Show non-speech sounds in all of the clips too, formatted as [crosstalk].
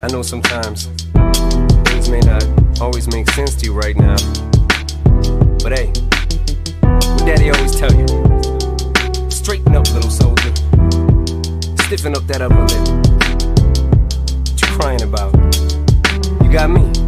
I know sometimes things may not always make sense to you right now. But hey, what daddy always tell you? Straighten up, little soldier. Stiffen up that upper lip. What you crying about? You got me.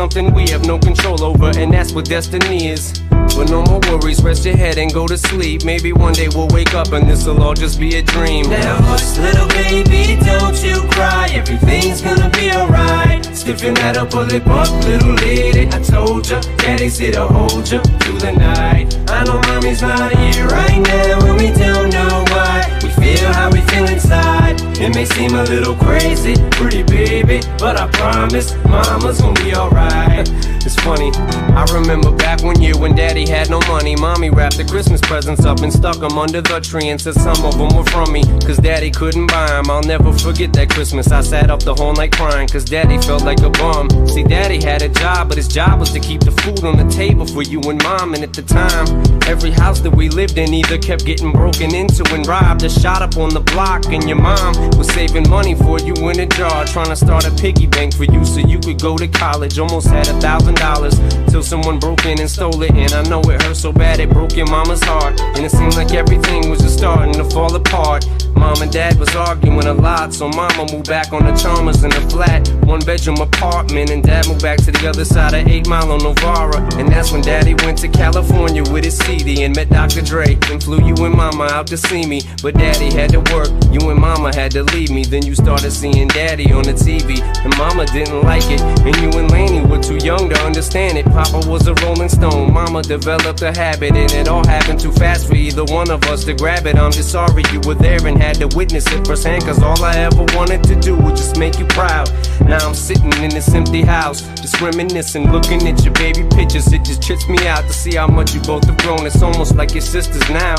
something we have no control over, and that's what destiny is. But no more worries, rest your head and go to sleep. Maybe one day we'll wake up and this'll all just be a dream. Now hush, little baby, don't you cry. Everything's gonna be alright. Stiffen that upper lip up, little lady. I told ya, daddy's here to hold ya through the night. I know mommy's not here right now, and we don't know why. We feel how we feel inside. It may seem a little crazy, pretty baby, but I promise mama's gonna be alright. It's funny, I remember back one year when daddy had no money. Mommy wrapped the Christmas presents up and stuck them under the tree and said some of them were from me. Cause daddy couldn't buy them. I'll never forget that Christmas. I sat up the whole night crying cause daddy felt like a bum. See, daddy had a job, but his job was to keep the food on the table for you and mom. And at the time, every house that we lived in either kept getting broken into and robbed or shot up on the block. And your mom was saving money for you in a jar, trying to start a piggy bank for you so you could go to college. Almost had a thousand dollars till someone broke in and stole it. And I know it hurt so bad it broke your mama's heart. And it seemed like everything was just starting to fall apart. Mom and dad was arguing a lot, so mama moved back on the Chalmers in a flat, one bedroom apartment. And dad moved back to the other side of 8 Mile on Novara. And that's when daddy went to California with his CD and met Dr. Dre. And flew you and mama out to see me. But daddy had to work, you and mama had to leave me. Then you started seeing daddy on the TV. And mama didn't like it. And you and Lainie were too young to understand it. Papa was a rolling stone, mama developed a habit. And it all happened too fast for either one of us to grab it. I'm just sorry you were there and had to witness it firsthand. Cause all I ever wanted to do was just make you proud. Now I'm sitting in this empty house, just reminiscing, looking at your baby pictures. It just trips me out to see how much you both have grown. It's almost like your sisters now.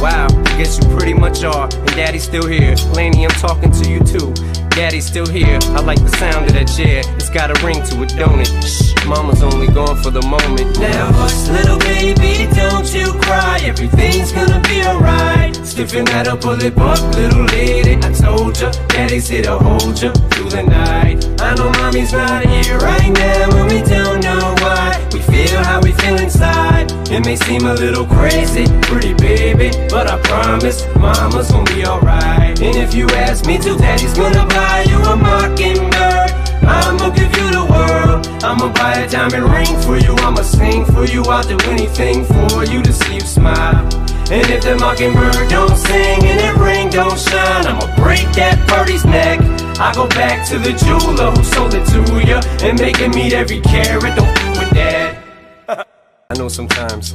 Wow, I guess you pretty much are. And daddy's still here. Lainie, I'm talking to you too. Daddy's still here. I like the sound of that chair. It's got a ring to it, don't it? Shh, mama's only gone for the moment. Now hush, little baby, don't you cry. Everything's gonna be alright. Stiffen that upper lip up, little lady. I told ya, daddy's here to hold ya through the night. I know mommy's not here right now, and we don't know why. We feel how we feel inside. It may seem a little crazy, pretty baby, but I promise mama's gonna be alright. And if you ask me to, daddy's gonna buy you a mockingbird. I'ma give you the world. I'ma buy a diamond ring for you. I'ma sing for you. I'll do anything for you to see you smile. And if the mockingbird don't sing and that ring don't shine, I'ma break that birdie's neck. I go back to the jeweler who sold it to you and make him meet every carat. Don't f with that. I know sometimes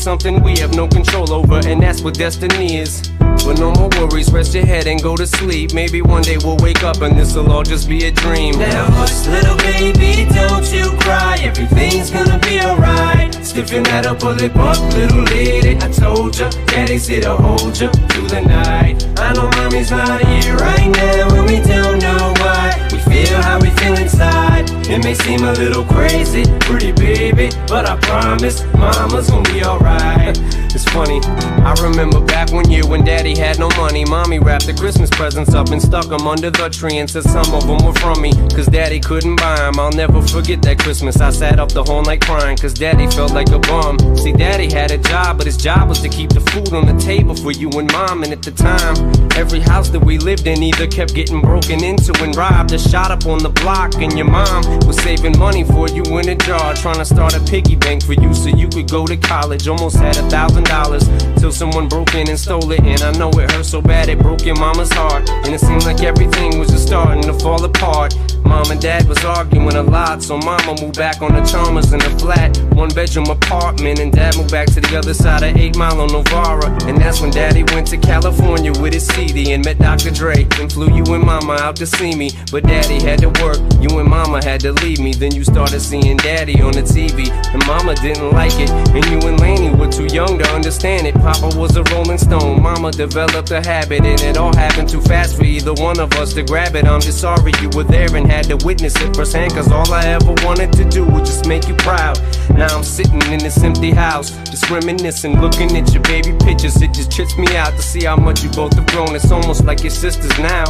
something we have no control over, and that's what destiny is. But no more worries, rest your head and go to sleep. Maybe one day we'll wake up and this'll all just be a dream. Now hush, little baby, don't you cry. Everything's gonna be alright. Stiffen that up, pull it up, little lady. I told ya, daddy's here to hold ya through the night. I know mommy's not here right now, and we don't know why. We feel how we feel inside. It may seem a little crazy, pretty baby, but I promise mama's gonna be alright. [laughs] It's funny, I remember back one year when daddy had no money. Mommy wrapped the Christmas presents up and stuck them under the tree and said some of them were from me. Cause daddy couldn't buy them. I'll never forget that Christmas. I sat up the whole night crying cause daddy felt like a bum. See, daddy had a job, but his job was to keep the food on the table for you and mom. And at the time, every house that we lived in either kept getting broken into and robbed or shot up on the block. And your mom was saving money for you in a jar, trying to start a piggy bank for you so you could go to college. Almost had a thousand dollars till someone broke in and stole it. And I know it hurt so bad it broke your mama's heart. And it seemed like everything was just starting to fall apart. Mom and dad was arguing a lot, so mama moved back on the Chalmers in a flat, one bedroom apartment. And dad moved back to the other side of 8 Mile on Novara. And that's when daddy went to California with his CD and met Dr. Dre. And flew you and mama out to see me. But daddy had to work, you and mama had to leave me. Then you started seeing daddy on the TV. And mama didn't like it. And you and Lainie were too young to understand it. Papa was a rolling stone, mama developed a habit. And it all happened too fast for either one of us to grab it. I'm just sorry you were there and had to witness it firsthand. Cause all I ever wanted to do was just make you proud. Now I'm sitting in this empty house, just reminiscing, looking at your baby pictures. It just trips me out to see how much you both have grown. It's almost like your sisters now.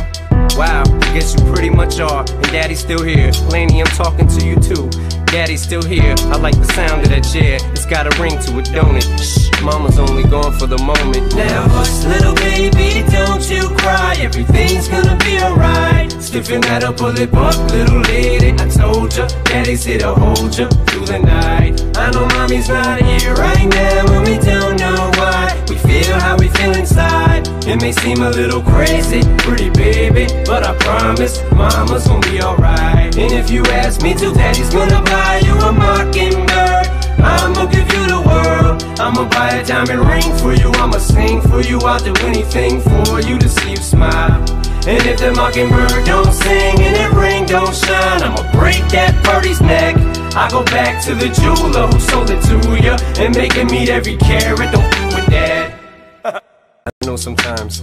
Wow, I guess you pretty much are. And daddy's still here. Lainie, I'm talking to you too. Daddy's still here. I like the sound of that chair. It's got a ring to it, don't it? Shh, mama's only gone for the moment. Now hush, little baby, don't you cry. Everything's gonna be alright. Stiffen that up, pull it little lady. I told ya, daddy's here to hold ya through the night. I know mommy's not here right now, and we don't know why. We feel how we feel inside. It may seem a little crazy, pretty baby, but I promise mama's gonna be alright. And if you ask me to, daddy's gonna buy you a mockingbird. I'ma give you the world. I'ma buy a diamond ring for you. I'ma sing for you. I'll do anything for you to see you smile. And if the mockingbird don't sing and that ring don't shine, I'ma break that birdie's neck. I go back to the jeweler who sold it to you and make him meet every carat. Don't f with that. I know sometimes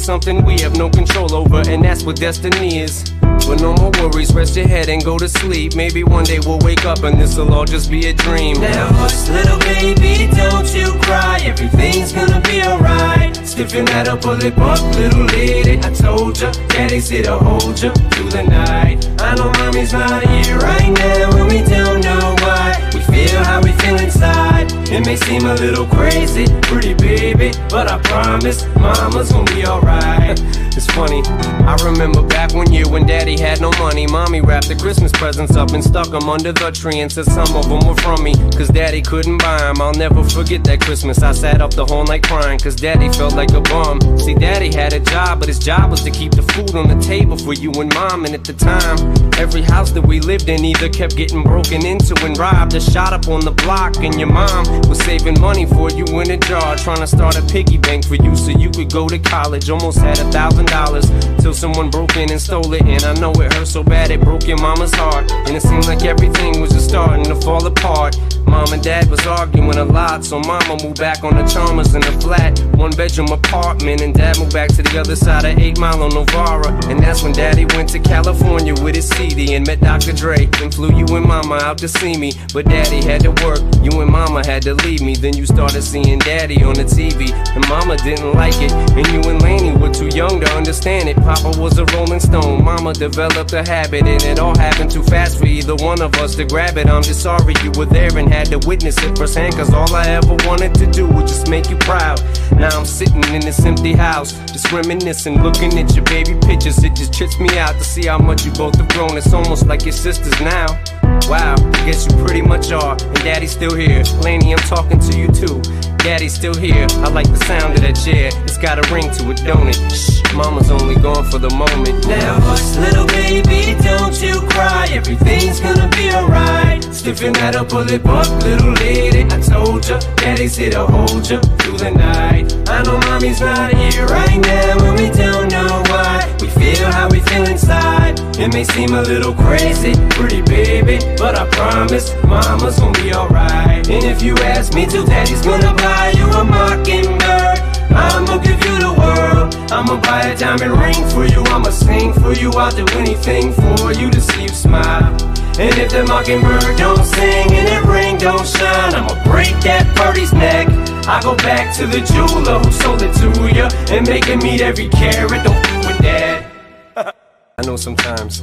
something we have no control over, and that's what destiny is. But no more worries, rest your head and go to sleep. Maybe one day we'll wake up and this'll all just be a dream. Now hush, little baby, don't you cry. Everything's gonna be alright. Stiffen that up, pull it up, little lady. I told ya, daddy's here to hold ya through the night. I know mommy's not here right now, and we don't know why. We feel how we feel inside. It may seem a little crazy, pretty baby, but I promise mama's gonna be alright. It's funny, I remember back one year when daddy had no money. Mommy wrapped the Christmas presents up and stuck them under the tree and said some of them were from me. Cause daddy couldn't buy them. I'll never forget that Christmas. I sat up the whole night crying cause daddy felt like a bum. See, daddy had a job, but his job was to keep the food on the table for you and mom. And at the time, every house that we lived in either kept getting broken into and robbed or shot up on the block. And your mom was saving money for you in a jar, trying to start a piggy bank for you so you could go to college. Almost had a thousand dollars till someone broke in and stole it. And I know it hurt so bad it broke your mama's heart. And it seemed like everything was just starting to fall apart. Mom and dad was arguing a lot, so mama moved back on the Chalmers in a flat, one bedroom apartment. And dad moved back to the other side of 8 Mile on Novara. And that's when daddy went to California with his CD and met Dr. Dre. And flew you and mama out to see me. But daddy had to work, you and mama had to leave me. Then you started seeing daddy on the TV, and mama didn't like it. And you and Lainie were too young to understand it. Papa was a rolling stone, mama developed a habit, and it all happened too fast for either one of us to grab it. I'm just sorry you were there and had to witness it firsthand, cause all I ever wanted to do was just make you proud. Now I'm sitting in this empty house, just reminiscing, looking at your baby pictures. It just trips me out to see how much you both have grown. It's almost like your sisters now. Wow, I guess you pretty much are. And daddy's still here. Lainie, I'm talking to you too. Daddy's still here. I like the sound of that chair. It's got a ring to it, don't it? Shh, mama's only gone for the moment. Now hush, little baby, don't you cry. Everything's gonna be alright. Stiffen that up, pull it up, little lady. I told ya, daddy's here to hold ya through the night. I know mommy's not here right now, and we don't know why. We feel how we feel inside. It may seem a little crazy, pretty baby, but I promise mama's gonna be alright. And if you ask me to, daddy's gonna buy you a mockingbird. I'ma give you the world. I'ma buy a diamond ring for you. I'ma sing for you. I'll do anything for you to see you smile. And if the mockingbird don't sing and that ring don't shine, I'ma break that birdie's neck. I go back to the jeweler who sold it to you and make him meet every carat. Don't f with that. [laughs] I know sometimes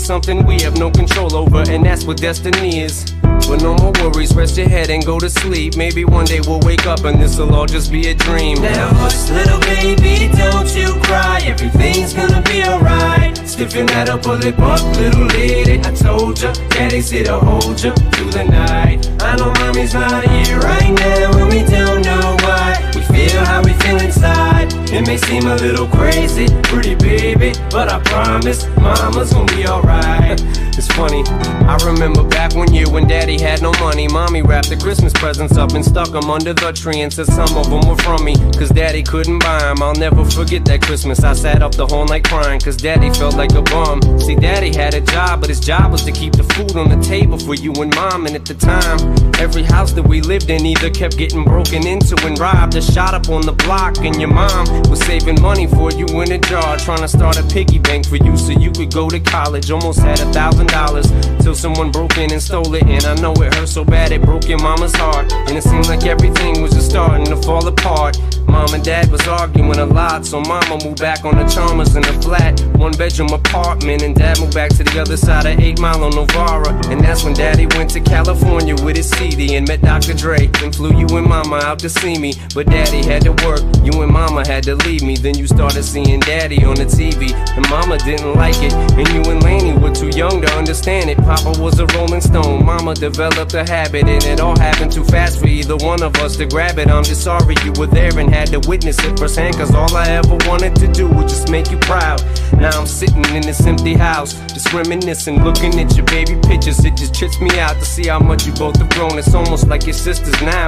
something we have no control over, and that's what destiny is. But no more worries, rest your head and go to sleep. Maybe one day we'll wake up and this'll all just be a dream. Now hush, little baby, don't you cry. Everything's gonna be alright. Stiffen that up, pull it up, little lady. I told ya, daddy's here to hold ya through the night. I know mommy's not here right now, and we don't know why. We feel how we feel inside. It may seem a little crazy, pretty baby, but I promise mama's gonna be alright. It's funny, I remember back one year when daddy had no money. Mommy wrapped the Christmas presents up and stuck them under the tree and said some of them were from me. Cause daddy couldn't buy them. I'll never forget that Christmas. I sat up the whole night crying cause daddy felt like a bum. See, daddy had a job, but his job was to keep the food on the table for you and mom. And at the time, every house that we lived in either kept getting broken into and robbed or shot up on the block. And your mom was saving money for you in a jar, trying to start a piggy bank for you so you could go to college. Almost had a thousand dollars till someone broke in and stole it. And I know it hurt so bad it broke your mama's heart. And it seemed like everything was just starting to fall apart. Mom and dad was arguing a lot, so mama moved back on the Chalmers in a flat, one bedroom apartment. And dad moved back to the other side of 8 Mile on Novara. And that's when daddy went to California with his CD and met Dr. Dre. And flew you and mama out to see me. But daddy had to work, you and mama had to leave me. Then you started seeing daddy on the TV. And mama didn't like it. And you and Lainie were too young to understand it. Papa was a rolling stone, mama developed a habit. And it all happened too fast for either one of us to grab it. I'm just sorry you were there and had to witness it firsthand. Cause all I ever wanted to do was just make you proud. Now I'm sitting in this empty house, just reminiscing, looking at your baby pictures. It just trips me out to see how much you both have grown. It's almost like your sisters now.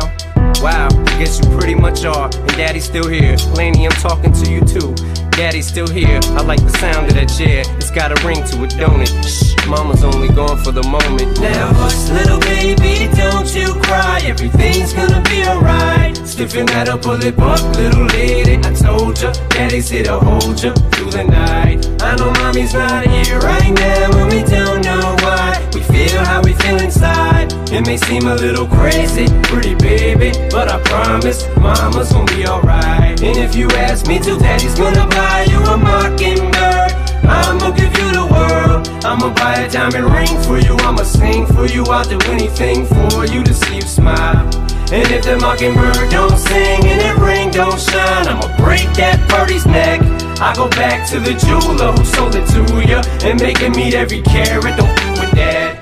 Wow, I guess you pretty much are. And daddy's still here. Lainie, I'm talking to you too. Daddy's still here. I like the sound of that chair. It's got a ring to it, don't it? Shh, mama's only gone for the moment. Now hush, little baby, don't you cry. Everything's gonna be alright. Stiffen that up, pull it up, little lady. I told ya, daddy's here to hold ya through the night. I know mommy's not here right now, and we don't know why. We feel how we feel inside. It may seem a little crazy, pretty baby, but I promise mama's gonna be alright. And if you ask me to, daddy's gonna buy you a mockingbird. I'ma give you the world. I'ma buy a diamond ring for you. I'ma sing for you. I'll do anything for you to see you smile. And if the mockingbird don't sing and that ring don't shine, I'ma break that birdie's neck. I go back to the jeweler who sold it to you and make him meet every carat. Don't with that.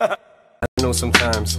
[laughs] I know sometimes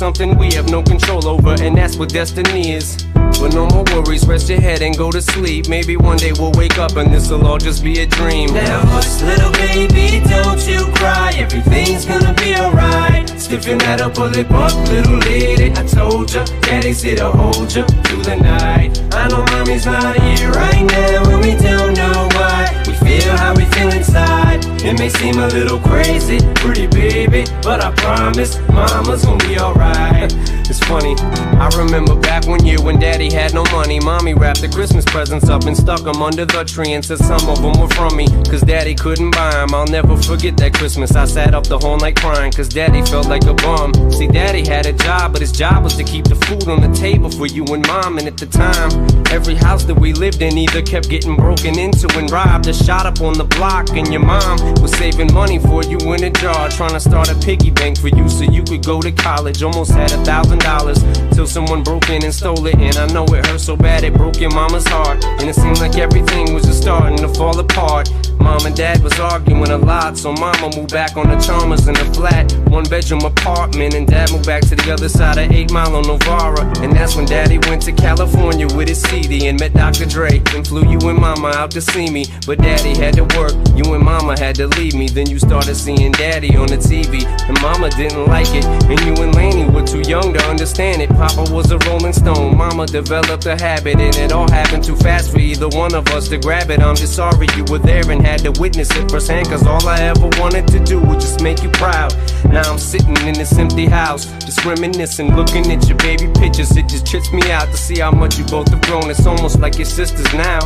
something we have no control over, and that's what destiny is. But no more worries, rest your head and go to sleep. Maybe one day we'll wake up and this'll all just be a dream. Now hush, little baby, don't you cry. Everything's gonna be alright. Stiffen that up, pull it up, little lady. I told ya, daddy's here to hold ya through the night. I know mommy's not here right now, and we don't know why. We feel how we feel inside. It may seem a little crazy, pretty baby, but I promise mama's gonna be alright. It's funny, I remember back one year when daddy had no money. Mommy wrapped the Christmas presents up and stuck them under the tree and said some of them were from me. Cause daddy couldn't buy them. I'll never forget that Christmas. I sat up the whole night crying cause daddy felt like a bum. See, daddy had a job, but his job was to keep the food on the table for you and mom. And at the time, every house that we lived in either kept getting broken into and robbed or shot up on the block. And your mom was saving money for you in a jar, trying to start a piggy bank for you so you could go to college. Almost had a thousand dollars till someone broke in and stole it. And I know it hurt so bad it broke your mama's heart. And it seemed like everything was just starting to fall apart. Mom and dad was arguing a lot, so mama moved back on the Chalmers in the flat, bedroom apartment. And dad moved back to the other side of 8 Mile on Novara. And that's when daddy went to California with his CD and met Dr. Dre. And flew you and mama out to see me. But daddy had to work, you and mama had to leave me. Then you started seeing daddy on the TV. And mama didn't like it. And you and Lainie were too young to understand it. Papa was a rolling stone, mama developed a habit. And it all happened too fast for either one of us to grab it. I'm just sorry you were there and had to witness it firsthand. Cause all I ever wanted to do was just make you proud. Now I'm sitting in this empty house, just reminiscing, looking at your baby pictures. It just trips me out to see how much you both have grown. It's almost like your sisters now.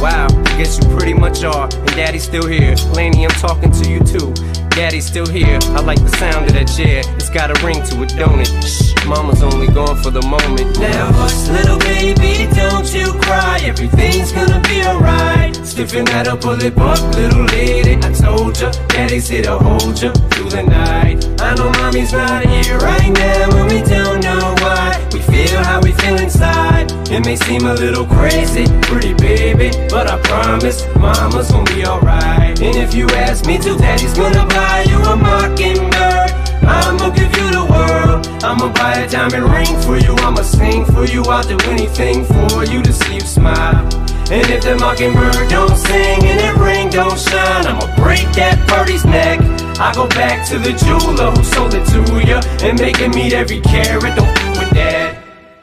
Wow, I guess you pretty much are. And daddy's still here. Lainie, I'm talking to you too. Daddy's still here. I like the sound of that chair. It's got a ring to it, don't it? Shh. Mama's only gone for the moment. Now hush, little baby, don't you cry. Everything's gonna be alright. Stiffen that up, pull it up, little lady. I told ya, daddy's here to hold ya through the night. I know mommy's not here right now, and we don't know why. We feel how we feel inside. It may seem a little crazy, pretty baby, but I promise mama's gonna be alright. And if you ask me to, daddy's gonna buy you a mockingbird. I'ma give you the world. I'ma buy a diamond ring for you. I'ma sing for you. I'll do anything for you to see you smile. And if the mockingbird don't sing and that ring don't shine, I'ma break that birdie's neck. I go back to the jeweler who sold it to you and make him meet every carat. Don't f with that.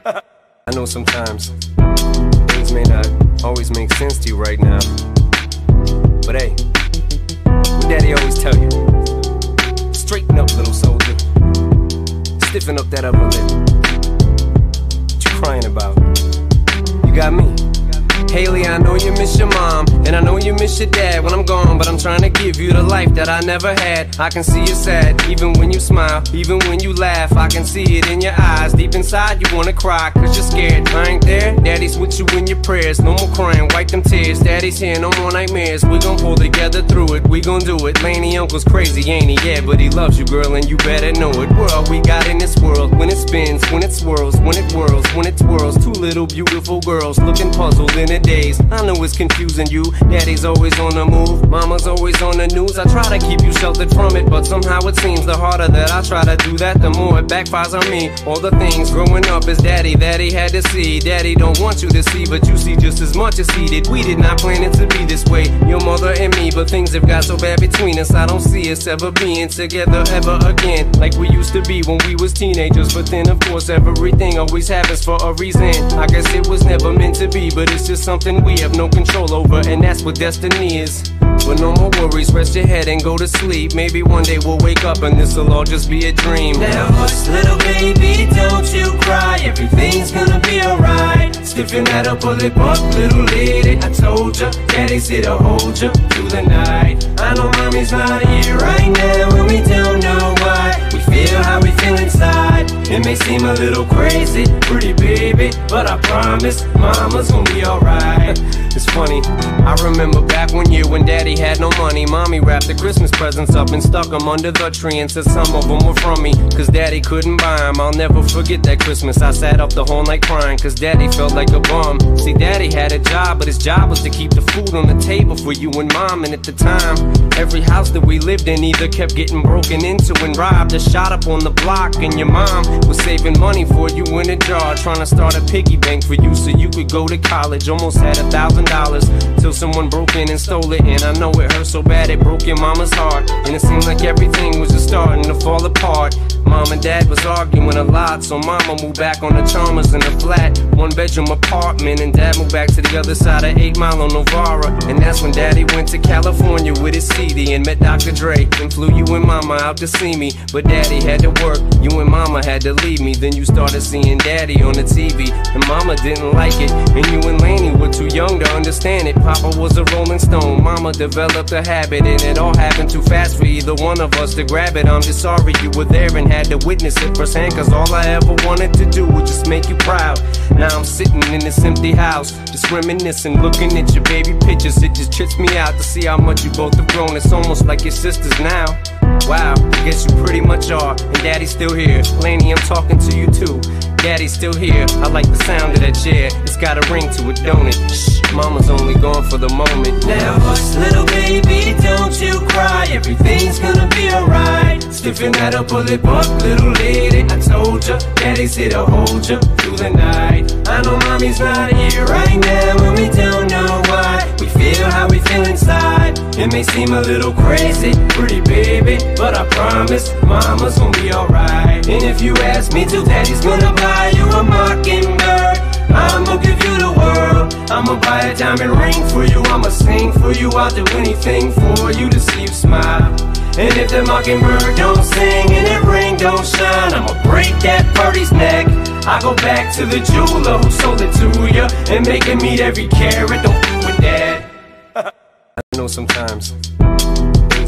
I know sometimes may not always make sense to you right now. But hey, what daddy always tell you? Straighten up, little soldier. Stiffen up that upper lip. What you crying about? You got me. Hailie, I know you miss your mom, and I know you miss your dad when I'm gone, but I'm trying to give you the life that I never had. I can see you sad, even when you smile, even when you laugh. I can see it in your eyes. Deep inside, you wanna cry, cause you're scared. I ain't daddy's with you in your prayers. No more crying, wipe them tears. Daddy's here, no more nightmares. We gon' pull together through it, we gon' do it. Lainie uncle's crazy, ain't he? Yeah, but he loves you, girl, and you better know it. All we got in this world. When it spins, when it swirls, when it whirls, when it twirls. Two little beautiful girls looking puzzled in a daze. I know it's confusing you. Daddy's always on the move, mama's always on the news. I try to keep you sheltered from it, but somehow it seems the harder that I try to do that, the more it backfires on me. All the things growing up is daddy that he had to see. Daddy don't want you to see, but you see just as much as he did. We did not plan it to be this way, your mother and me, but things have got so bad between us. I don't see us ever being together ever again, like we used to be when we was teenagers. But then, of course, everything always happens for a reason. I guess it was never meant to be, but it's just something we have no control over, and that's what destiny is. But no more worries, rest your head and go to sleep. Maybe one day we'll wake up and this'll all just be a dream. Now hush, little baby, don't you cry. Everything's gonna be alright. That up, pull it up, little lady. I told ya, daddy's here to hold ya through the night. I know mommy's not here right now, and we don't know why. We feel how we feel inside. It may seem a little crazy, pretty baby, but I promise mama's gonna be alright. It's funny, I remember back one year when daddy had no money. Mommy wrapped the Christmas presents up and stuck them under the tree and said some of them were from me. Cause daddy couldn't buy them. I'll never forget that Christmas. I sat up the whole night crying cause daddy felt like a bum. See, daddy had a job, but his job was to keep the food on the table for you and mom. And at the time, every house that we lived in either kept getting broken into and robbed or shot up on the block. And your was saving money for you in a jar, trying to start a piggy bank for you so you could go to college. Almost had a thousand dollars till someone broke in and stole it. And I know it hurt so bad it broke your mama's heart. And it seemed like everything was just starting to fall apart. Mom and dad was arguing a lot, so mama moved back on the Chalmers in a flat, one bedroom apartment. And dad moved back to the other side of 8 Mile on Novara. And that's when daddy went to California with his CD and met Dr. Dre. And flew you and mama out to see me. But daddy had to work, you and mama had to leave me. Then you started seeing daddy on the TV, and mama didn't like it. And you and Lainie were too young to understand it. Papa was a rolling stone, mama developed a habit, and it all happened too fast for either one of us to grab it. I'm just sorry you were there and had to witness it firsthand, cause all I ever wanted to do was just make you proud. Now I'm sitting in this empty house, just reminiscing, looking at your baby pictures. It just trips me out to see how much you both have grown. It's almost like your sisters now. Wow, I guess you pretty much are. And daddy's still here. Lainie, I'm talking to you too. Daddy's still here. I like the sound of that chair. It's got a ring to it, don't it? Shh, mama's only gone for the moment. Now hush, little baby, don't you cry. Everything's gonna be alright. Stiffen that up, pull it up, little lady. I told ya, daddy's here to hold ya through the night. I know mommy's not here right now, and we don't know why. We feel how we feel inside. It may seem a little crazy, pretty baby, but I promise mama's gonna be alright. And if you ask me to, daddy's gonna buy you a mockingbird. I'ma give you the world. I'ma buy a diamond ring for you. I'ma sing for you. I'll do anything for you to see you smile. And if the mockingbird don't sing and that ring don't shine, I'ma break that birdie's neck. I go back to the jeweler who sold it to you and make him meet every carat. Don't with [laughs] that. I know sometimes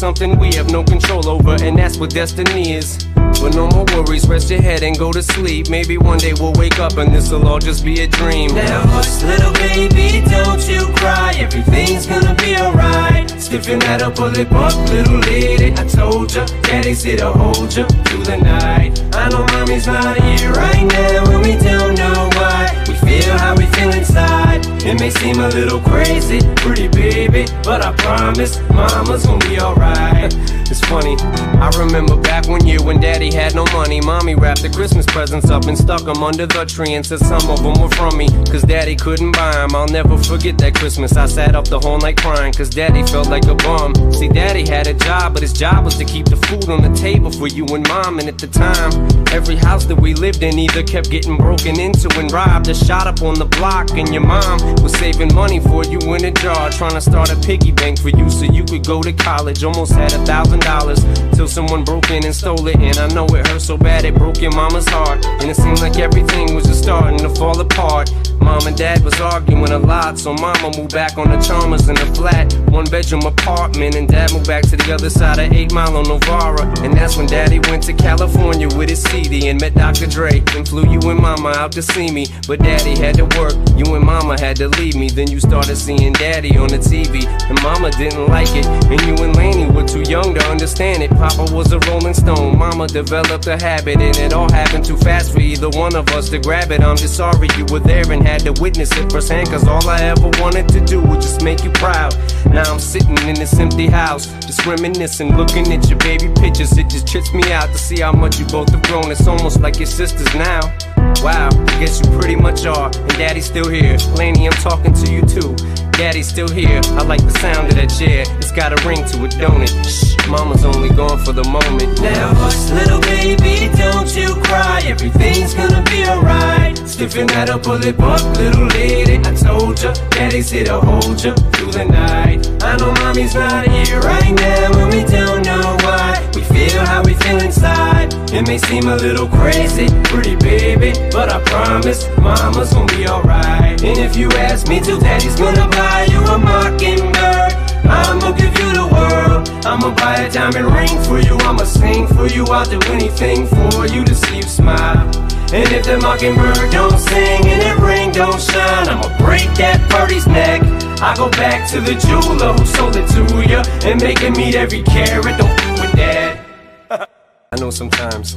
something we have no control over, and that's what destiny is. But no more worries, rest your head and go to sleep. Maybe one day we'll wake up and this'll all just be a dream. Now hush, little baby, don't you cry. Everything's gonna be alright. Stiffen that up, pull it up, little lady. I told ya, daddy's here to hold ya through the night. I know mommy's not here right now, and we don't know why. We feel how we feel inside. It may seem a little crazy, pretty baby, but I promise mama's gonna be alright. [laughs] It's funny, I remember back one year when daddy had no money. Mommy wrapped the Christmas presents up and stuck them under the tree and said some of them were from me. Cause daddy couldn't buy them. I'll never forget that Christmas. I sat up the whole night crying cause daddy felt like a bum. See, daddy had a job, but his job was to keep the food on the table for you and mom. And at the time, every house that we lived in either kept getting broken into and robbed or shot up on the block. And your mom was saving money for you in a jar, trying to start a piggy bank for you so you could go to college. Almost had a thousand dollars till someone broke in and stole it. And I know it hurt so bad it broke your mama's heart. And it seemed like everything was just starting to fall apart. Mom and dad was arguing a lot, so mama moved back on the Chalmers in a flat, one bedroom apartment. And dad moved back to the other side of 8 Mile on Novara. And that's when daddy went to California with his CD and met Dr. Dre. And flew you and mama out to see me. But daddy had to work, you and mama had to leave me. Then you started seeing daddy on the TV. And mama didn't like it. And you and Lainie were too young to understand it. Papa was a rolling stone, mama developed a habit. And it all happened too fast for either one of us to grab it. I'm just sorry you were there and had to witness it firsthand. Cause all I ever wanted to do was just make you proud. Now I'm sitting in this empty house, just reminiscing, looking at your baby pictures. It just trips me out to see how much you both have grown. It's almost like your sisters now. Wow, I guess you pretty much are. And daddy's still here. Lainie, I'm talking to you too. Daddy's still here. I like the sound of that chair. It's got a ring to it, don't it? Shh, mama's only gone for the moment. Now hush, little baby, don't you cry. Everything's gonna be alright. Stiffen that up, pull it up, little lady. I told ya, daddy's here to hold ya through the night. I know mommy's not here right now, and we don't know why. We feel how we feel inside. It may seem a little crazy, pretty baby, but I promise mama's gonna be alright. And if you ask me to, daddy's gonna buy you a mockingbird. I'ma give you the world. I'ma buy a diamond ring for you. I'ma sing for you. I'll do anything for you to see you smile. And if the mockingbird don't sing and that ring don't shine, I'ma break that birdie's neck. I go back to the jeweler who sold it to ya and make it meet every carat. Don't f with that. I know sometimes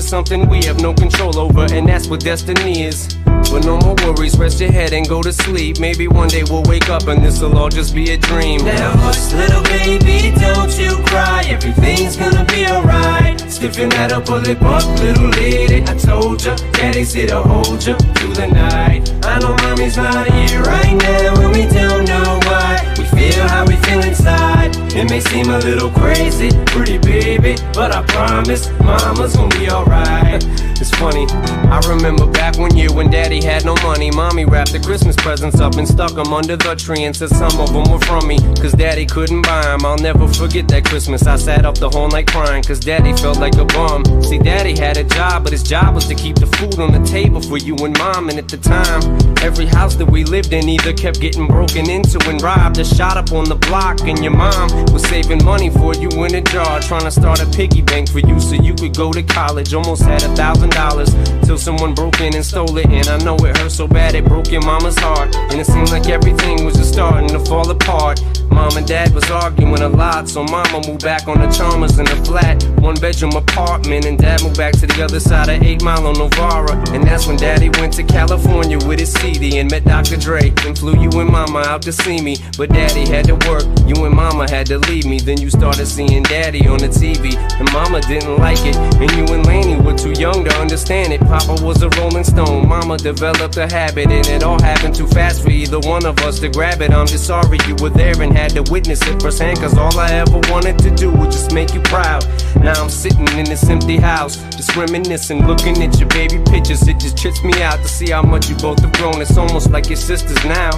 something we have no control over, and that's what destiny is. But no more worries, rest your head and go to sleep. Maybe one day we'll wake up and this'll all just be a dream. Now hush, little baby, don't you cry. Everything's gonna be alright. Stiffen that up, pull it up, little lady. I told ya, daddy's here to hold ya through the night. I know mommy's not here right now, and we don't know why. We feel how we feel inside. It may seem a little crazy, pretty baby, but I promise, mama's gonna be alright. [laughs] It's funny, I remember back one year when daddy had no money. Mommy wrapped the Christmas presents up and stuck them under the tree and said some of them were from me. Cause daddy couldn't buy them. I'll never forget that Christmas. I sat up the whole night crying cause daddy felt like a bum. See, daddy had a job, but his job was to keep the food on the table for you and mom. And at the time, every house that we lived in either kept getting broken into and robbed or shot up on the block. And your mom was saving money for you in a jar, trying to start a piggy bank for you so you could go to college. Almost had a thousand dollars till someone broke in and stole it. And I know it hurt so bad it broke your mama's heart. And it seemed like everything was just starting to fall apart. Mom and dad was arguing a lot, so mama moved back on the Chalmers in a flat, one bedroom apartment. And dad moved back to the other side of 8 Mile on Novara. And that's when daddy went to California with his CD and met Dr. Dre. And flew you and mama out to see me. But daddy had to work, you and mama had to leave me. Then you started seeing daddy on the TV. And mama didn't like it. And you and Lainie were too young to understand it. Papa was a rolling stone, mama developed a habit. And it all happened too fast for either one of us to grab it. I'm just sorry you were there and had to witness it firsthand. Cause all I ever wanted to do was just make you proud. Now I'm sitting in this empty house, just reminiscing, looking at your baby pictures. It just trips me out to see how much you both have grown. It's almost like your sisters now.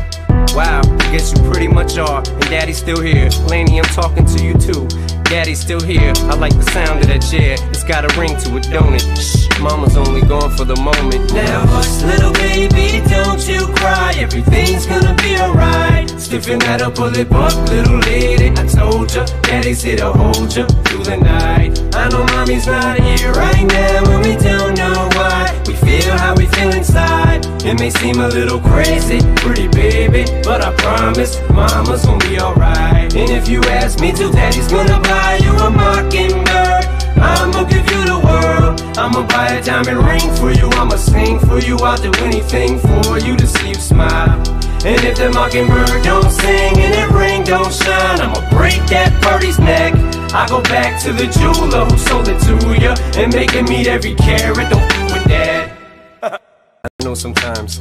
Wow, I guess you pretty much are. And daddy's still here. Lainie, I'm talking to you too. Daddy's still here. I like the sound of that chair. It's got a ring to it, don't it? Shh, mama's only gone for the moment. Now hush, little baby, don't you cry. Everything's gonna be alright. Stiffen that up, pull it up, little lady. I told ya, daddy's here to hold ya through the night. I know mommy's not here right now, and we don't know why. We feel how we feel inside. It may seem a little crazy, pretty baby, but I promise, mama's gonna be alright. And if you ask me to, daddy's gonna buy you a mockingbird. I'ma give you the world. I'ma buy a diamond ring for you. I'ma sing for you. I'll do anything for you to see you smile. And if the mockingbird don't sing and that ring don't shine, I'ma break that birdie's neck. I go back to the jeweler who sold it to ya and make it meet every carat. Don't f with that. I know sometimes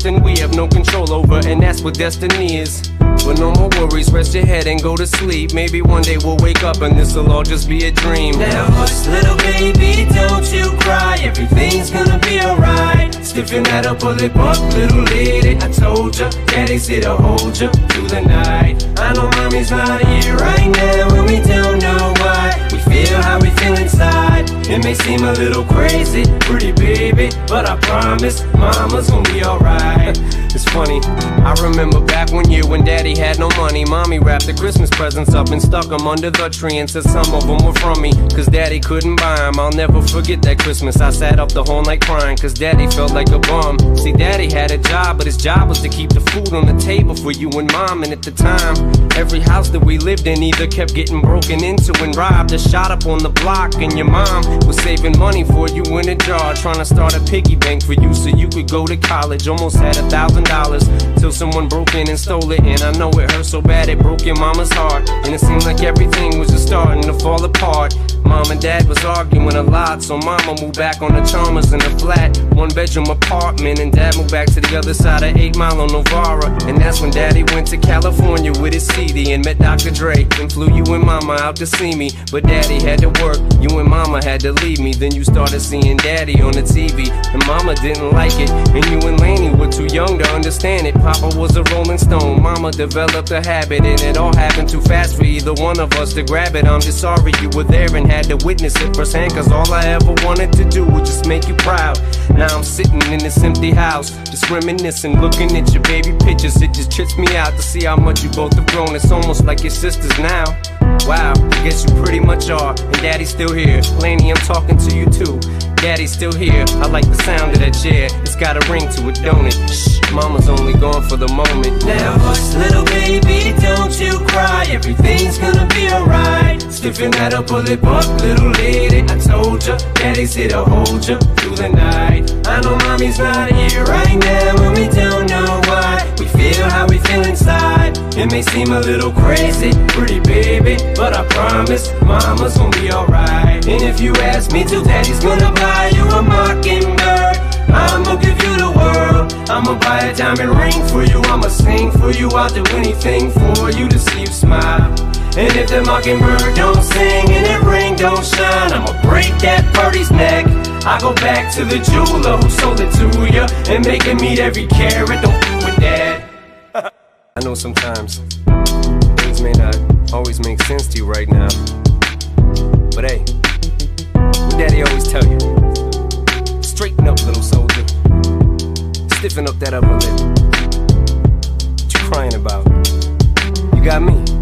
we have no control over, and that's what destiny is. But no more worries, rest your head and go to sleep. Maybe one day we'll wake up and this'll all just be a dream. Now hush, little baby, don't you cry. Everything's gonna be alright. Stiffen that up, pull it little lady. I told ya, daddy's here to hold ya through the night. I know mommy's not here right now, and we don't know why. We feel how we feel inside. It may seem a little crazy, pretty baby, but I promise mama's gonna be alright. It's funny, I remember back one year when daddy had no money. Mommy wrapped the Christmas presents up and stuck them under the tree and said some of them were from me. Cause daddy couldn't buy them. I'll never forget that Christmas. I sat up the whole night crying cause daddy felt like a bum. See, daddy had a job, but his job was to keep the food on the table for you and mom. And at the time, every house that we lived in either kept getting broken into and robbed shot up on the block. And your mom was saving money for you in a jar, trying to start a piggy bank for you so you could go to college. Almost had a thousand dollars till someone broke in and stole it. And I know it hurt so bad it broke your mama's heart. And it seemed like everything was just starting to fall apart. Mom and dad was arguing a lot, so mama moved back on the Chalmers in a flat, one bedroom apartment. And dad moved back to the other side of 8 Mile on Novara. And that's when daddy went to California with his CD and met Dr. Dre. And flew you and mama out to see me. But daddy had to work, you and mama had to leave me. Then you started seeing daddy on the TV. And mama didn't like it, and you and Lainie were too young to understand it. Papa was a rolling stone, mama developed a habit, and it all happened too fast for either one of us to grab it. I'm just sorry you were there and had to witness it firsthand. Cause all I ever wanted to do was just make you proud. Now I'm sitting in this empty house, just reminiscing, looking at your baby pictures. It just trips me out to see how much you both have grown. It's almost like your sisters now. Wow, I guess you pretty much are. And daddy's still here. Lainie, I'm talking to you too. Daddy's still here. I like the sound of that chair. It's got a ring to it, don't it? Shh, mama's only gone for the moment. Now hush, little baby, don't you cry. Everything's gonna be alright. Stiffen that up, pull it up, little lady. I told ya, daddy's here to hold ya through the night. I know mommy's not here right now, and we don't know why. We feel how we feel inside. It may seem a little crazy, pretty baby, but I promise mama's gonna be alright. And if you ask me to, daddy's gonna buy you a mockingbird. I'ma give you the world. I'ma buy a diamond ring for you. I'ma sing for you. I'll do anything for you to see you smile. And if the mockingbird don't sing and that ring don't shine, I'ma break that birdie's neck. I go back to the jeweler who sold it to you and make him meet every carat. Don't f with that. [laughs] I know sometimes things may not always make sense to you right now. But hey, what daddy always tell you? Straighten up, little soldier. Stiffen up that upper lip. What you crying about? You got me.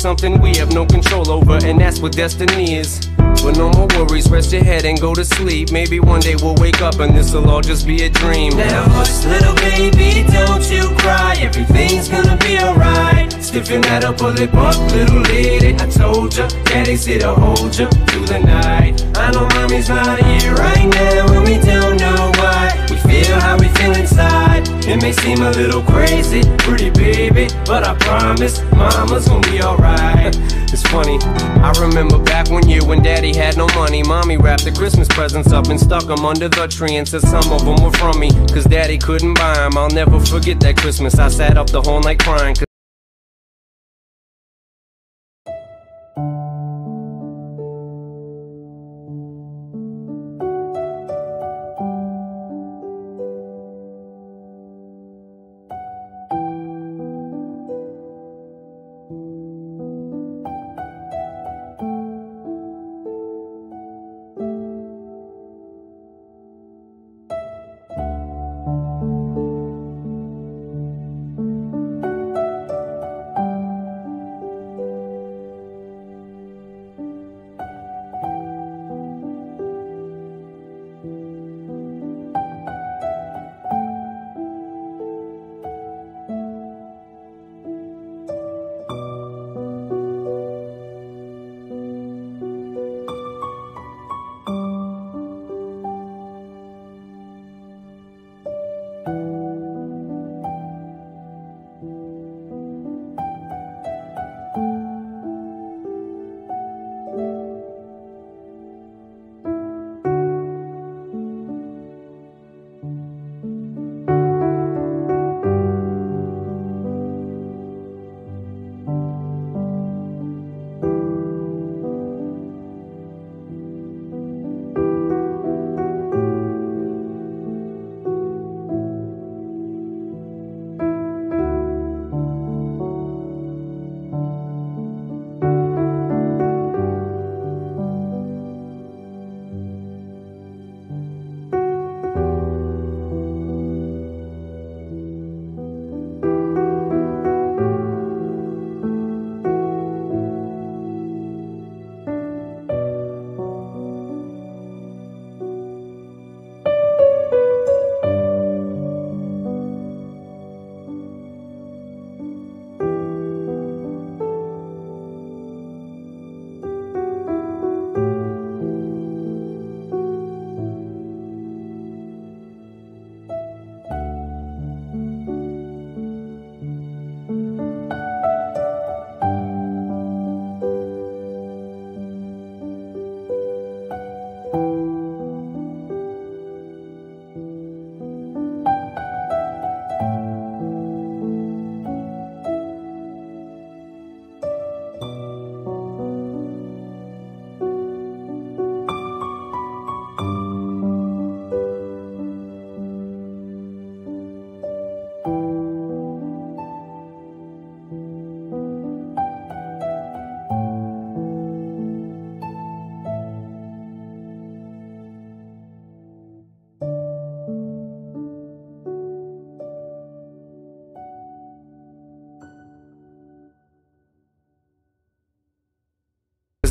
something we have no control over, and that's what destiny is. But no more worries, rest your head and go to sleep. Maybe one day we'll wake up and this'll all just be a dream. Now hush, little baby, don't you cry. Everything's gonna be alright. Stiffen that up, pull it up, little lady. I told ya, daddy's here to hold ya through the night. I know mommy's not here right now, and we don't know why. Feel how we feel inside. It may seem a little crazy, pretty baby, but I promise mama's gonna be alright. It's funny, I remember back one year when daddy had no money. Mommy wrapped the Christmas presents up and stuck them under the tree and said some of them were from me. Cause daddy couldn't buy them. I'll never forget that Christmas. I sat up the whole night crying.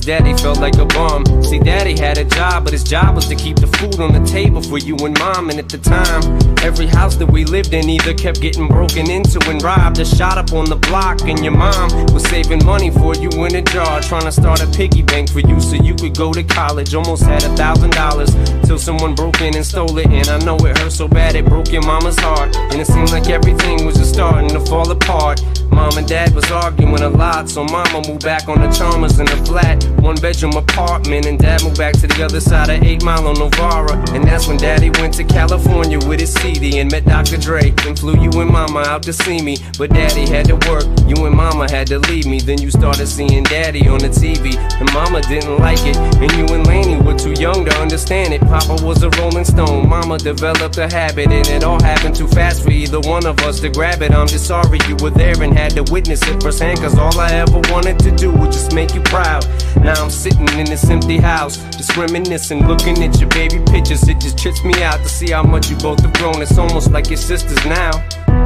Daddy felt like a bum. See, daddy had a job, but his job was to keep the food on the table for you and mom. And at the time, every house that we lived in either kept getting broken into and robbed or shot up on the block. And your mom was saving money for you in a jar, trying to start a piggy bank for you so you could go to college. Almost had a thousand dollars till someone broke in and stole it. And I know it hurt so bad it broke your mama's heart. And it seemed like everything was just starting to fall apart. Mom and dad was arguing a lot, so mama moved back on the Chalmers in the flat, one bedroom apartment. And dad moved back to the other side of 8 Mile on Novara. And that's when daddy went to California with his CD and met Dr. Dre. And flew you and mama out to see me. But daddy had to work, you and mama had to leave me. Then you started seeing daddy on the TV. And mama didn't like it. And you and Lainie were too young to understand it. Papa was a rolling stone, mama developed a habit. And it all happened too fast for either one of us to grab it. I'm just sorry you were there and had to witness it firsthand. Cause all I ever wanted to do was just make you proud. Now I'm sitting in this empty house, just reminiscing, looking at your baby pictures. It just trips me out to see how much you both have grown. It's almost like your sisters now.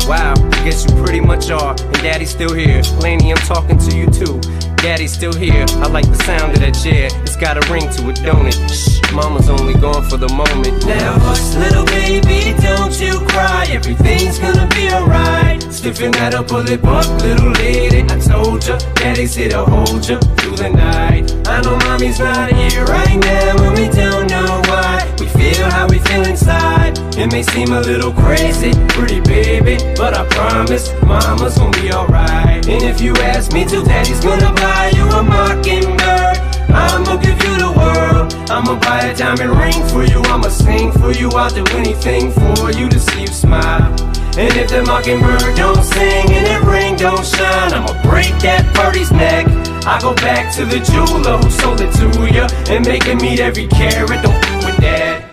Wow, I guess you pretty much are. And daddy's still here. Lainie, I'm talking to you too. Daddy's still here. I like the sound of that chair. It's got a ring to it, don't it? Shh, mama's only gone for the moment. Now hush, little baby, don't you cry. Everything's gonna be alright. Stiffen that up, pull it up, little lady. I told ya, daddy's here to hold ya through the night. I know mommy's not here right now, and we don't know why. We feel how we feel inside. It may seem a little crazy, pretty baby, but I promise mama's gonna be alright. And if you ask me to, daddy's gonna buy you a mockingbird. I'ma give you the world. I'ma buy a diamond ring for you. I'ma sing for you. I'll do anything for you to see you smile. And if the mockingbird don't sing and that ring don't shine, I'ma break that birdie's neck. I go back to the jeweler who sold it to you and make him meet every carat. Don't f with that.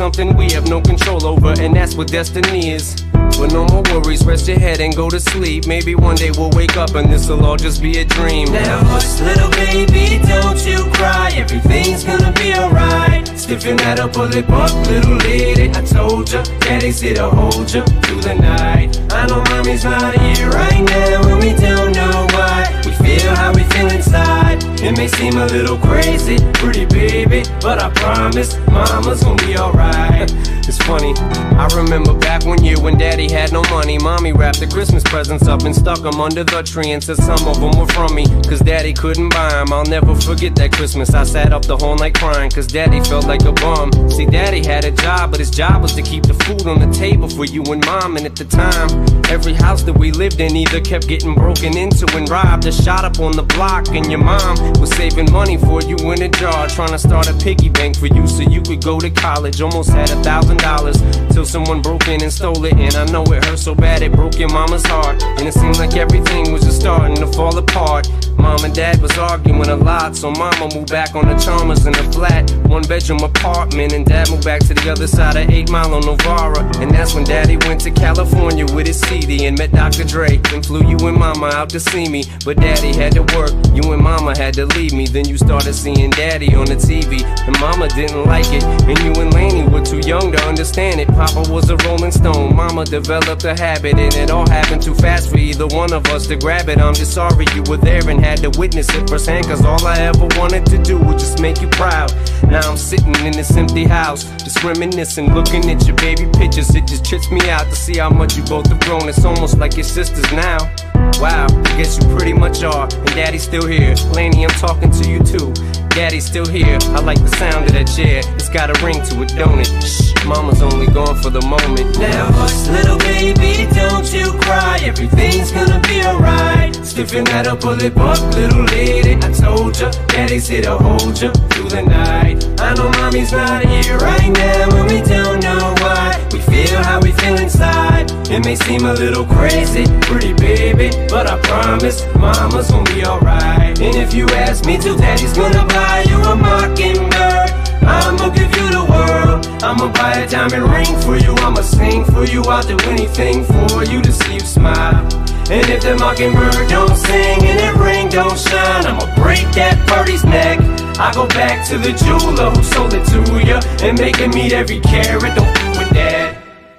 something we have no control over, and that's what destiny is. But no more worries, rest your head and go to sleep. Maybe one day we'll wake up and this'll all just be a dream. Now hush, little baby, don't you cry. Everything's gonna be alright. Stiffen that up, pull it up, little lady. I told ya, daddy's here to hold ya through the night. I know mommy's not here right now, and we don't know why. We feel how we feel inside. It may seem a little crazy, pretty baby, but I promise mama's gonna be alright. It's funny, I remember back one year when daddy had no money. Mommy wrapped the Christmas presents up and stuck them under the tree and said some of them were from me. Cause daddy couldn't buy them. I'll never forget that Christmas. I sat up the whole night crying cause daddy felt like a bum. See, daddy had a job, but his job was to keep the food on the table for you and mom. And at the time, every house that we lived in either kept getting broken into and robbed or shot up on the block. And your mom was saving money for you in a jar, trying to start a piggy bank for you so you could go to college. Almost had a thousand dollars till someone broke in and stole it. And I know it hurt so bad it broke your mama's heart. And it seemed like everything was just starting to fall apart. Mom and dad was arguing a lot, so mama moved back on the Chalmers in a flat, one bedroom apartment. And dad moved back to the other side of 8 Mile on Novara. And that's when daddy went to California with his CD and met Dr. Dre. And flew you and mama out to see me. But daddy had to work, you and mama had to leave me. Then you started seeing daddy on the TV, and mama didn't like it. And you and Lainie were too young to understand it. Papa was a rolling stone, mama developed a habit, and it all happened too fast for either one of us to grab it. I'm just sorry you were there and had to witness it firsthand, cause all I ever wanted to do was just make you proud. Now I'm sitting in this empty house, just reminiscing, looking at your baby pictures. It just trips me out to see how much you both have grown. It's almost like your sisters now. Wow, I guess you pretty much are. And daddy's still here. Lainie, I'm talking to you too. Daddy's still here. I like the sound of that chair. It's got a ring to it, don't it? Shh, mama's only gone for the moment. Now hush, little baby, don't you cry. Everything's gonna be alright. Stiffen that up, pull it up, little lady. I told ya, daddy's here to hold ya through the night. I know mommy's not here right now, and we don't know why. We feel how we feel inside. It may seem a little crazy, pretty baby, but I promise mama's gonna be alright. And if you ask me to, daddy's gonna buy you a mockingbird. I'ma give you the world. I'ma buy a diamond ring for you. I'ma sing for you. I'll do anything for you to see you smile. And if the mockingbird don't sing and that ring don't shine, I'ma break that birdie's neck. I go back to the jeweler who sold it to you and make him meet every carat. Don't with that.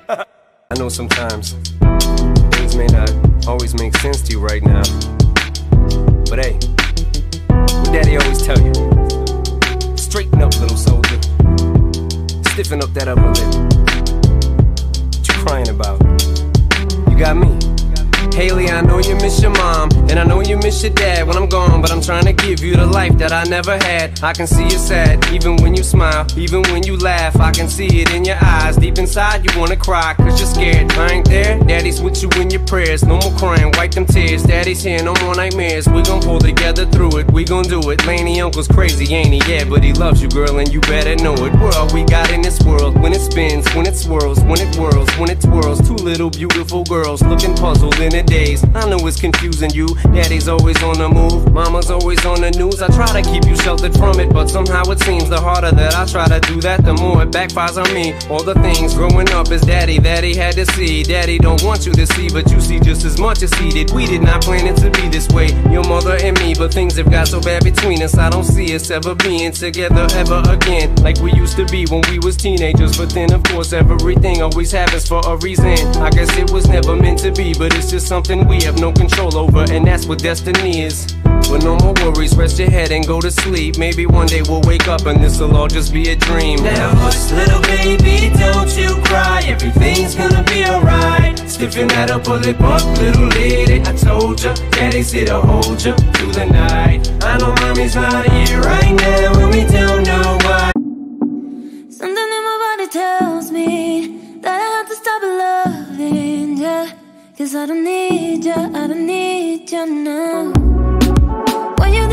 [laughs] I know sometimes things may not always make sense to you right now. But hey, what daddy always tell you? Straighten up, little soldier. Stiffen up that upper lip. Your dad when I'm gone, but I'm trying to give you the life that I never had. I can see you sad, even when you smile, even when you laugh. I can see it in your eyes. Deep inside, you wanna cry, cause you're scared. I ain't there, daddy's with you in your prayers. No more crying, wipe them tears. Daddy's here, no more nightmares. We gon' pull together through it, we gon' do it. Lainie uncle's crazy, ain't he? Yeah, but he loves you, girl, and you better know it. All we got in this world. When it spins, when it swirls, when it whirls, when it twirls. Two little beautiful girls looking puzzled in a daze. I know it's confusing you. Daddy's always on the move, mama's always on the news. I try to keep you sheltered from it, but somehow it seems the harder that I try to do that, the more it backfires on me. All the things growing up as daddy that he had to see. Daddy don't want you to see, but you see just as much as he did. We did not plan it to be this way, your mother and me, but things have got so bad between us. I don't see us ever being together ever again, like we used to be when we was teenagers. But then, of course, everything always happens for a reason. I guess it was never meant to be, but it's just something we have no control over, and that's what destiny is. But no more worries, rest your head and go to sleep. Maybe one day we'll wake up and this'll all just be a dream. Now hush, little baby, don't you cry. Everything's gonna be alright. Stiffen that up, pull it up, little lady. I told ya, daddy's here to hold ya through the night. I know mommy's not here right now, and we don't know why. Something in my body tells me that I have to stop loving ya. Cause I don't need ya, I don't need ya now. When you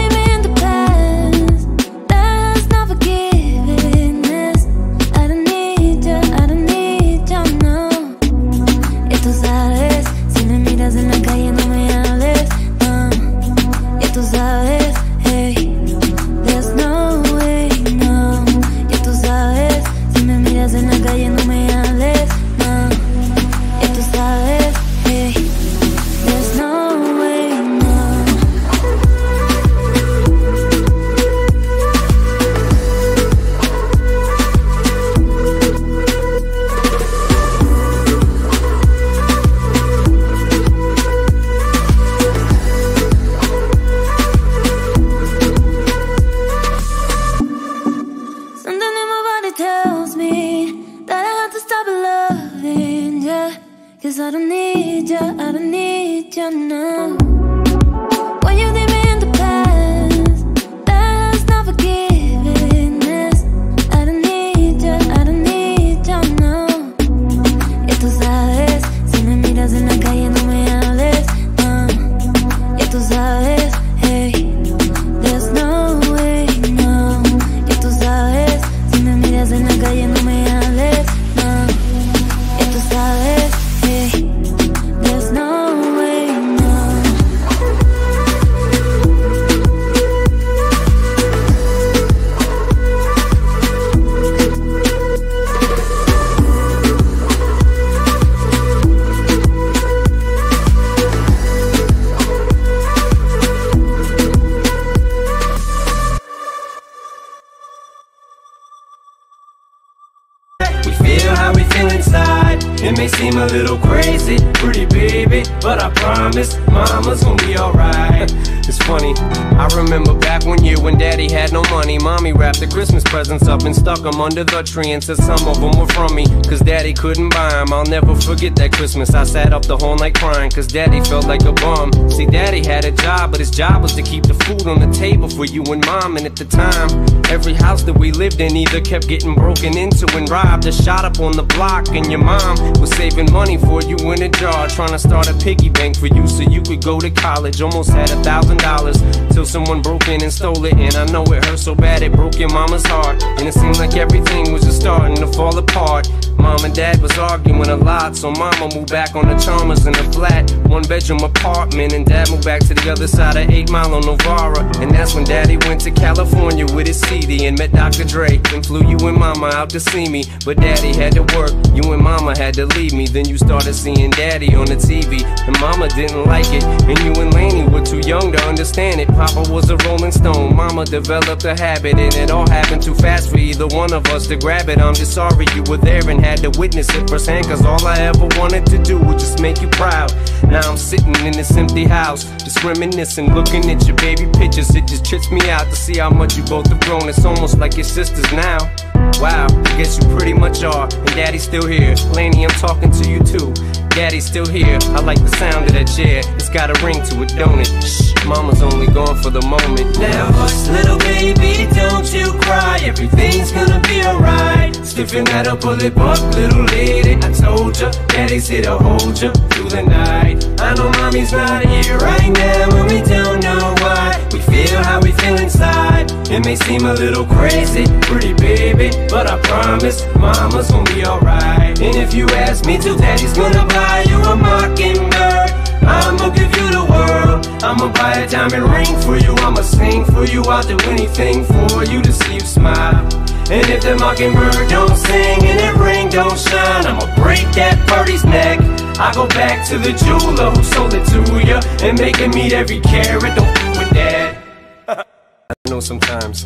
them under the tree and said some of them were from me. Cause daddy couldn't buy them. I'll never forget that Christmas. I sat up the whole night crying cause daddy felt like a bum. See, daddy had a job, but his job was to keep the food on the table for you and mom. And at the time, every house that we lived in either kept getting broken into and robbed or shot up on the block. And your mom was saving money for you in a jar, trying to start a piggy bank for you so you could go to college. Almost had a thousand dollars till someone broke in and stole it. And I know it hurt so bad it broke your mama's heart. And it seemed like everything was just starting to fall apart. Mom and dad was arguing a lot, so mama moved back on the Chalmers in a flat, one bedroom apartment. And dad moved back to the other side of 8 Mile on Novara. And that's when daddy went to California with his CD and met Dr. Dre. And flew you and mama out to see me. But daddy had to work, you and mama had to leave me. Then you started seeing daddy on the TV, and mama didn't like it. And you and Lainie were too young to understand it. Papa was a rolling stone, mama developed a habit, and it all happened too fast for either one of us to grab it. I'm just sorry you were there and had to witness it firsthand, cause all I ever wanted to do was just make you proud. Now I'm sitting in this empty house, just reminiscing, looking at your baby pictures. It just trips me out to see how much you both have grown. It's almost like your sisters now. Wow, I guess you pretty much are. And daddy's still here. Lainie, I'm talking to you too. Daddy's still here. I like the sound of that chair. It's got a ring to it, don't it? Shh, mama's only gone for the moment. Now hush, little baby, don't you cry. Everything's gonna be alright. Stiffen that up, pull it up, little lady. I told ya, daddy's here to hold ya through the night. I know mommy's not here right now, and we don't know why. We feel how we feel inside. It may seem a little crazy, pretty baby, but I promise mama's gonna be alright. And if you ask me to, daddy's gonna buy you a mockingbird. I'ma give you the world. I'ma buy a diamond ring for you. I'ma sing for you. I'll do anything for you to see you smile. And if the mockingbird don't sing and that ring don't shine, I'ma break that birdie's neck. I go back to the jeweler who sold it to ya and make him meet every carat. Don't f with that. I know sometimes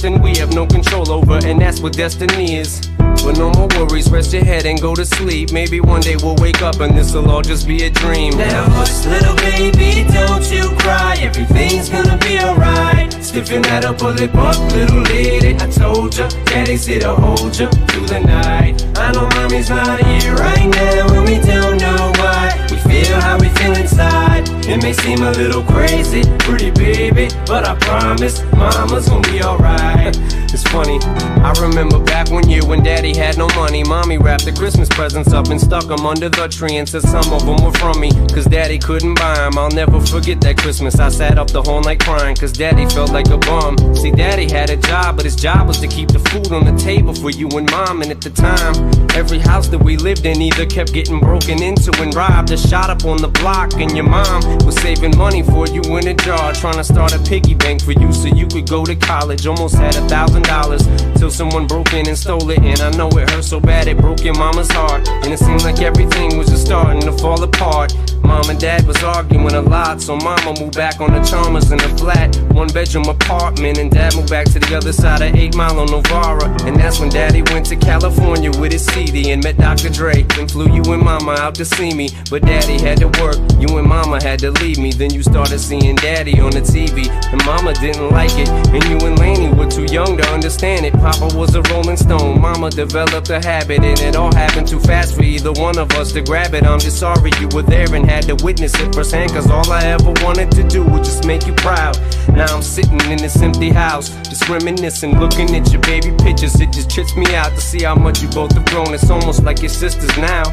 we have no control over, and that's what destiny is. But no more worries, rest your head and go to sleep. Maybe one day we'll wake up and this'll all just be a dream. Now hush, little baby, don't you cry. Everything's gonna be alright. Stiffen that up, pull it little lady. I told ya, daddy's here to hold ya through the night. I know mommy's not here right now, and we don't know why. We feel how we feel inside. It may seem a little crazy, pretty baby, but I promise mama's gonna be alright. [laughs] It's funny, I remember back one year when daddy had no money. Mommy wrapped the Christmas presents up and stuck them under the tree and said some of them were from me. Cause daddy couldn't buy them. I'll never forget that Christmas. I sat up the whole night crying cause daddy felt like a bum. See, daddy had a job, but his job was to keep the food on the table for you and mom. And at the time, every house that we lived in either kept getting broken into and robbed or shot up on the block. And your mom was saving money for you in a jar, trying to start a piggy bank for you so you could go to college. Almost had a thousand dollars till someone broke in and stole it. And I know it hurt so bad it broke your mama's heart. And it seemed like everything was just starting to fall apart. Mom and dad was arguing a lot, so mama moved back on the Chalmers in a flat, one bedroom apartment. And dad moved back to the other side of 8 Mile on Novara. And that's when daddy went to California with his CD and met Dr. Dre. Then flew you and mama out to see me. But daddy had to work, you and mama had to leave me. Then you started seeing daddy on the TV, and mama didn't like it. And you and Lainie were too young to understand it. Papa was a rolling stone, mama developed a habit, and it all happened too fast for either one of us to grab it. I'm just sorry you were there and had to witness it firsthand, cause all I ever wanted to do was just make you proud. Now I'm sitting in this empty house, just reminiscing, looking at your baby pictures. It just trips me out to see how much you both have grown. It's almost like your sisters now.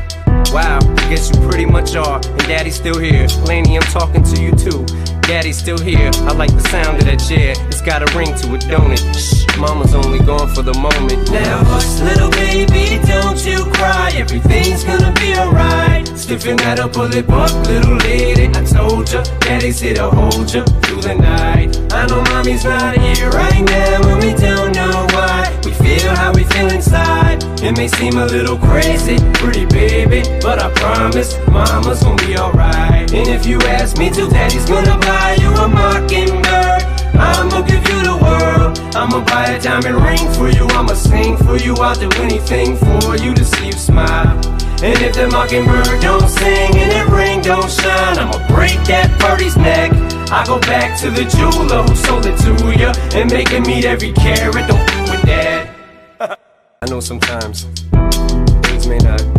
Wow, I guess you pretty much are, and daddy's still here. Lainie, I'm talking to you too. Daddy's still here. I like the sound of that chair. It's got a ring to it, don't it? Shh, mama's only gone for the moment. Now hush, little baby, don't you cry. Everything's gonna be alright. Stiffen that up, pull it up, little lady. I told ya, daddy's here to hold ya through the night. I know mommy's not here right now, and we don't know why. We feel how we feel inside. It may seem a little crazy, pretty baby, but I promise mama's gonna be alright. And if you ask me to, daddy's gonna buy you a mockingbird. I'ma give you the world. I'ma buy a diamond ring for you. I'ma sing for you. I'll do anything for you to see you smile. And if the mockingbird don't sing and that ring don't shine, I'ma break that birdie's neck. I go back to the jeweler who sold it to you and make it meet every carat. Don't f with that. [laughs] I know sometimes things may not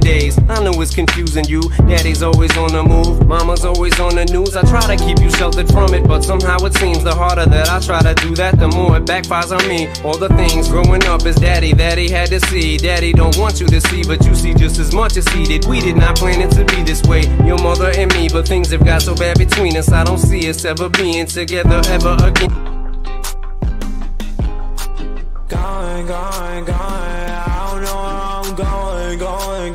daze. I know it's confusing you. Daddy's always on the move, mama's always on the news. I try to keep you sheltered from it, but somehow it seems the harder that I try to do that, the more it backfires on me. All the things growing up is daddy that he had to see. Daddy don't want you to see, but you see just as much as he did. We did not plan it to be this way, your mother and me, but things have got so bad between us. I don't see us ever being together ever again. Going, going, going. I don't know where I'm going, going,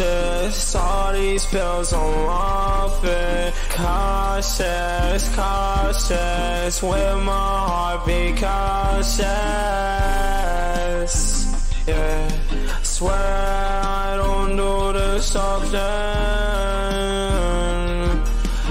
nauseous. All these pills it. Cautious, cautious. With my heart be cautious. Yeah. Swear I don't do this often.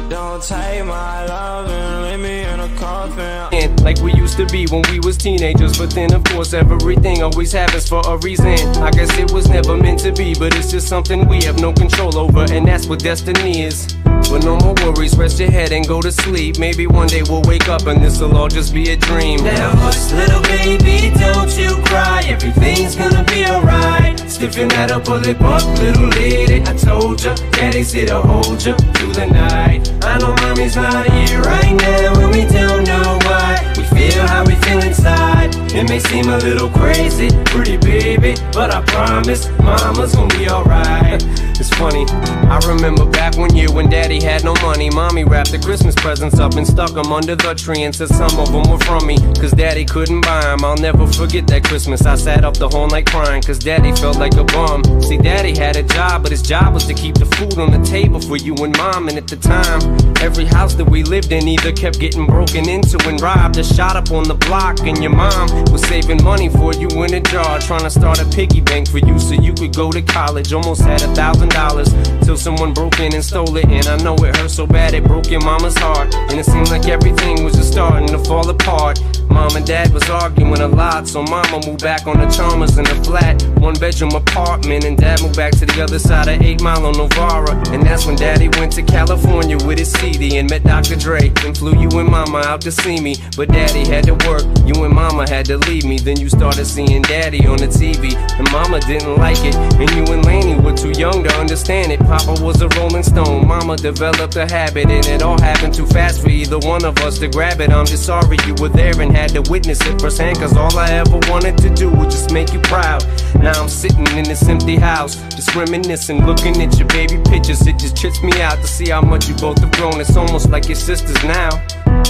Don't take my love and leave me in a coffin. Like we used to be when we was teenagers. But then, of course, everything always happens for a reason. I guess it was never meant to be, but it's just something we have no control over, and that's what destiny is. But no more worries, rest your head and go to sleep. Maybe one day we'll wake up and this'll all just be a dream. Now hush, little baby, don't you cry. Everything's gonna be alright. Stiffen that up, pull it up, little lady. I told ya, daddy's here to hold ya through the night. I know mommy's not here right now, and we don't know why. We feel how we feel inside. It It may seem a little crazy, pretty baby, but I promise mama's gonna be alright. It's funny, I remember back one year when daddy had no money. Mommy wrapped the Christmas presents up and stuck them under the tree and said some of them were from me. Cause daddy couldn't buy them. I'll never forget that Christmas. I sat up the whole night crying cause daddy felt like a bum. See, daddy had a job, but his job was to keep the food on the table for you and mom. And at the time, every house that we lived in either kept getting broken into and robbed or shot up on the block. And your mom was saving money for you in a jar, trying to start a piggy bank for you so you could go to college. Almost had a thousand dollars till someone broke in and stole it. And I know it hurt so bad it broke your mama's heart. And it seemed like everything was just starting to fall apart. Mom and dad was arguing a lot, so mama moved back on the Chalmers in a flat, one bedroom apartment. And dad moved back to the other side of 8 Mile on Novara. And that's when daddy went to California with his CD and met Dr. Dre. And flew you and mama out to see me. But daddy had to work, you and mama had to leave me. Then you started seeing daddy on the TV, and mama didn't like it. And you and Lainie were too young to understand it. Papa was a rolling stone, mama developed a habit, and it all happened too fast for either one of us to grab it. I'm just sorry you were there and had to witness it firsthand, cause all I ever wanted to do was just make you proud. Now I'm sitting in this empty house, just reminiscing, looking at your baby pictures. It just trips me out to see how much you both have grown. It's almost like your sisters now.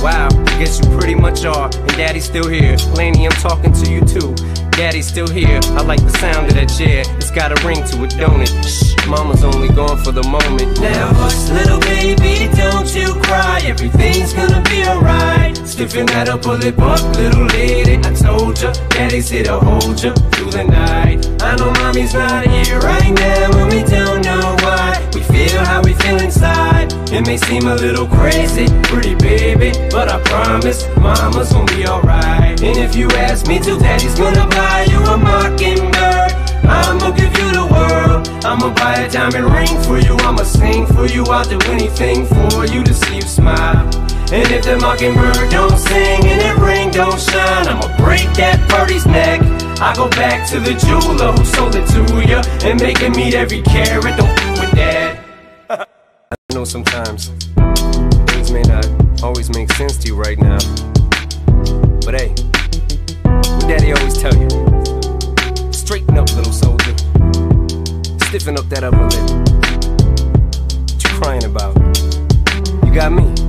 Wow, I guess you pretty much are. And daddy's still here. Lainie, I'm talking to you too. Daddy's still here. I like the sound of that chair. It's got a ring to it, don't it? Shh, mama's only gone for the moment. Now hush, little baby, don't you cry. Everything's gonna be alright. Stiffen that a it up, little lady. I told ya, daddy's here to hold ya through the night. I know mommy's not here right now, and we don't know why. We feel how we feel inside. It may seem a little crazy, pretty baby, but I promise mama's gonna be alright. And if you ask me to, daddy's gonna buy you a mockingbird. I'ma give you the world. I'ma buy a diamond ring for you. I'ma sing for you. I'll do anything for you to see you smile. And if the mockingbird don't sing and that ring don't shine, I'ma break that birdie's neck. I go back to the jeweler who sold it to ya and make it meet every carat. Don't f with that. I know sometimes things may not always make sense to you right now. But hey, daddy always tell you? Straighten up, little soldier. Stiffen up that upper lip. What you crying about? You got me.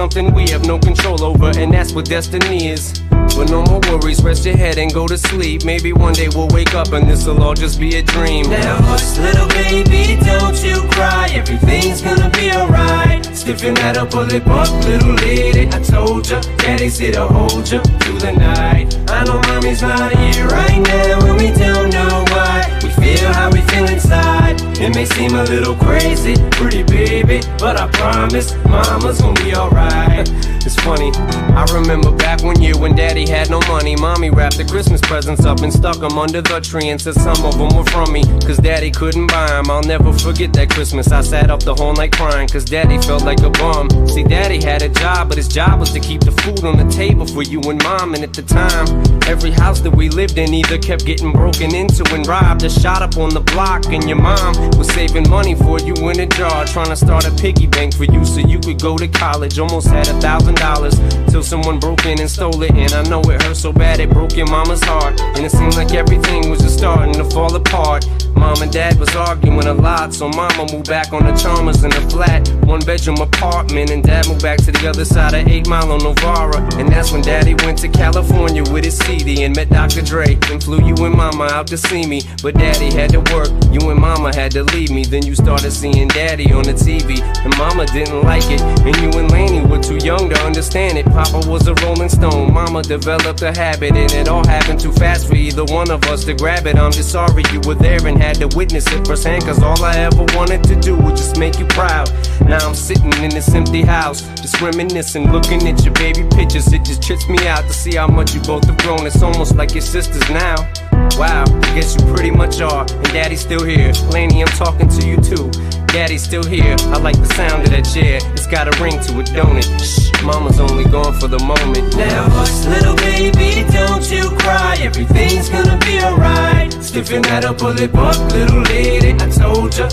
something we have no control over, and that's what destiny is. But no more worries, rest your head and go to sleep. Maybe one day we'll wake up and this'll all just be a dream. Now hush, little baby, don't you cry. Everything's gonna be alright. Stiffen that up, pull it up, little lady. I told ya, daddy's here to hold ya through the night. I know mommy's not here right now, and we don't know why. We feel how we feel inside. It may seem a little crazy, pretty baby, but I promise mama's gonna be alright. [laughs] It's funny, I remember back one year when daddy had no money. Mommy wrapped the Christmas presents up and stuck them under the tree and said some of them were from me. Cause daddy couldn't buy them. I'll never forget that Christmas. I sat up the whole night crying cause daddy felt like a bum. See, daddy had a job, but his job was to keep the food on the table for you and mom. And at the time, every house that we lived in either kept getting broken into and robbed or shot up on the block. And your mom was saving money for you in a jar, trying to start a piggy bank for you so you could go to college. Almost had a thousand dollars till someone broke in and stole it. And I know it hurt so bad it broke your mama's heart. And it seemed like everything was just starting to fall apart. Mom and dad was arguing a lot, so mama moved back on the Chalmers in a flat, one bedroom apartment. And dad moved back to the other side of 8 Mile on Novara. And that's when daddy went to California with his CD and met Dr. Dre. And flew you and mama out to see me. But daddy had to work, you and mama had to leave me. Then you started seeing daddy on the TV, and mama didn't like it. And you and Lainie were too young to understand it. Papa was a rolling stone, mama developed a habit, and it all happened too fast for either one of us to grab it. I'm just sorry you were there and had to witness it firsthand, cause all I ever wanted to do was just make you proud. Now I'm sitting in this empty house, just reminiscing, looking at your baby pictures. It just trips me out to see how much you both have grown. It's almost like your sisters now. Wow, I guess you pretty much are. And daddy's still here. Lainie, I'm talking to you too. Daddy's still here. I like the sound of that chair. It's got a ring to it, don't it? Shh, mama's only gone for the moment. Now hush, little baby, don't you cry. Everything's gonna be alright. Stiffen that up, pull it up, little lady. I told ya.